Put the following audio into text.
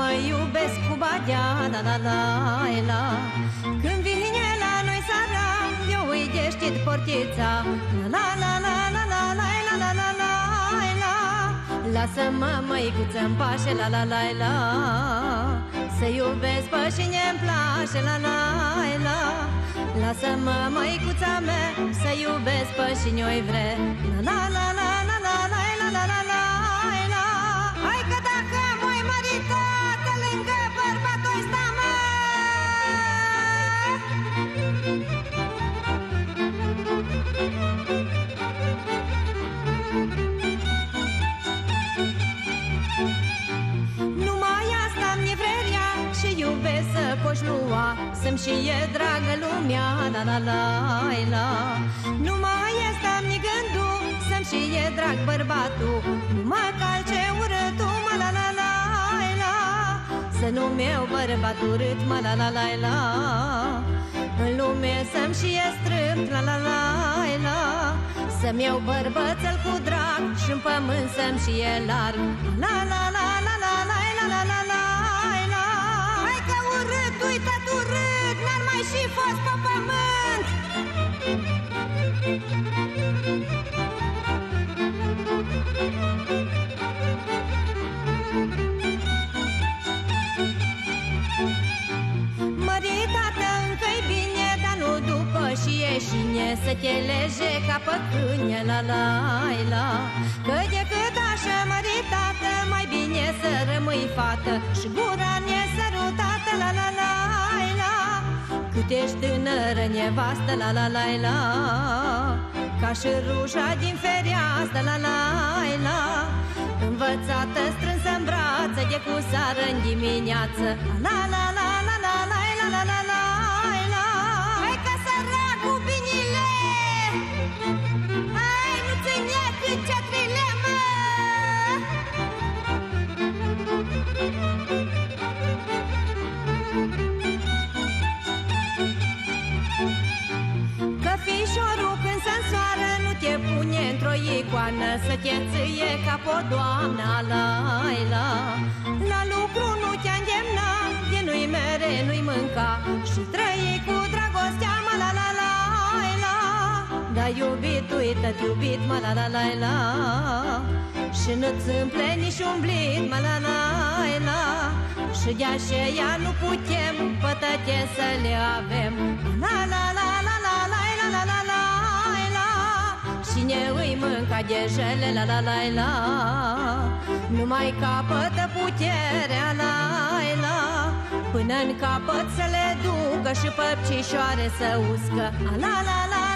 mă iubesc cu badea, la la la la Când vine la noi seara, eu îi deștit portița La la la la la la la la la la la Lasă-mă, măicuță-n pașe, la la la la Să iubesc pe cine-mi place, la la la Lasă-mă, măicuța mea, să iubesc pe cine-o-i vre La la la la la la la la la la la la iubesc să coșlua Să-mi și e dragă lumea, la la la la Numai asta mi gândul Să-mi și e drag bărbatul Nu mă calce urâtul, mă la la la la Să nu-mi iau bărbat urât, mă la la la la În lume să-mi și e strâmt, la la la la Să-mi iau bărbățel cu drag și-n pământ să-mi și e larg La la la la la la la la la la la mai și fost pe pământ. Măritată încă-i bine, dar nu după și ieșine Să te lege ca pe câine, la la la. Că decât așa măritată, mai bine să rămâi fată Și gura nesărutată, Cât ești tânără, nevastă, la la la la. Ca și ruja din fereastră, la la la. Învățată, strânsă în brață, de cu sară în dimineață. La la la la la la. Icoană Să te țâie ca pe o doamnă la. La La lucru nu te îndemna De nu-i mere, nu-i mânca. Și trăi cu dragostea mă la la la la. Da iubit, uită iubit mă la la la la. Și nu-ți împleni și umblit mă la la la. Și de aceea nu putem pătăte să le avem. La la la la la îi mânca de jele la la la la. Nu mai capătă puterea la la. Până în capăt să le ducă și părcișoare să uscă. La la la